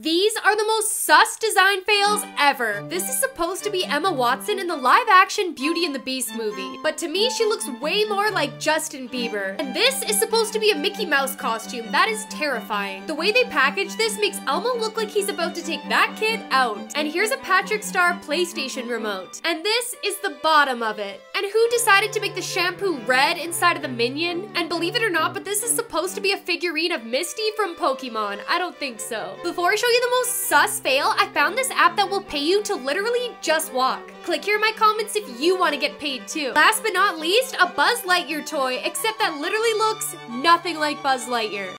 These are the most sus design fails ever. This is supposed to be Emma Watson in the live action Beauty and the Beast movie, but to me she looks way more like Justin Bieber. And this is supposed to be a Mickey Mouse costume. That is terrifying. The way they package this makes Elmo look like he's about to take that kid out. And here's a Patrick Star PlayStation remote. And this is the bottom of it. And who decided to make the shampoo red inside of the Minion? And believe it or not, but this is supposed to be a figurine of Misty from Pokemon. I don't think so. Before I show you the most sus fail, I found this app that will pay you to literally just walk. Click here in my comments if you want to get paid too. Last but not least, a Buzz Lightyear toy, except that literally looks nothing like Buzz Lightyear.